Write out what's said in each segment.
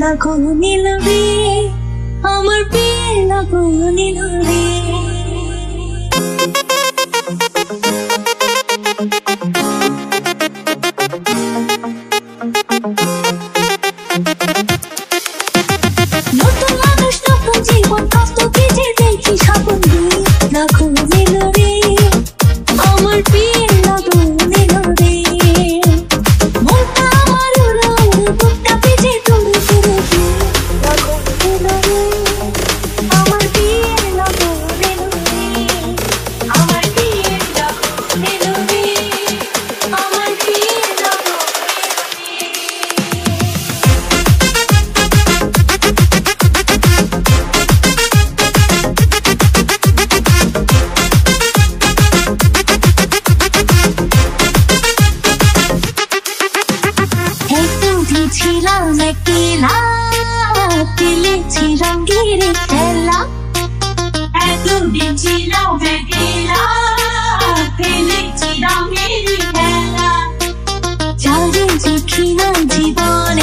না আমার বিয়ে না কোনো নিলবি দিলেছি রঙের খেলা এতদিন ছিল ভেগেলা ফেলেছি রঙের খেলা যারে যেখি না জীবন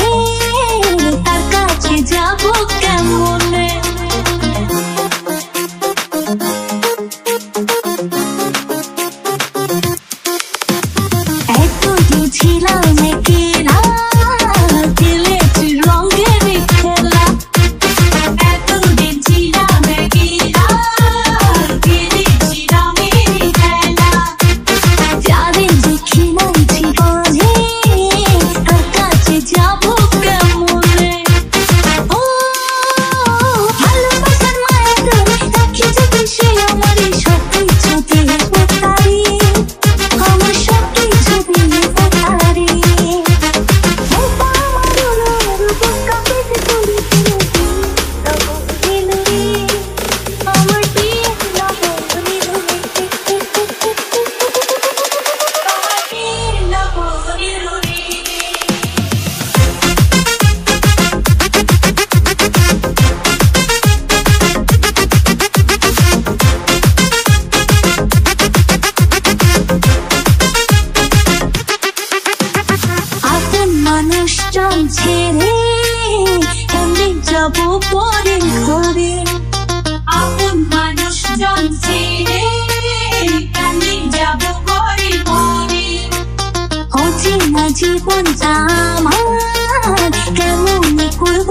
যাব পরে ঘরে। আপন মানুষজন ছেড়ে কানে যাব ঘরে ঘরে। অচেনা জীবন আমার, কেমন করব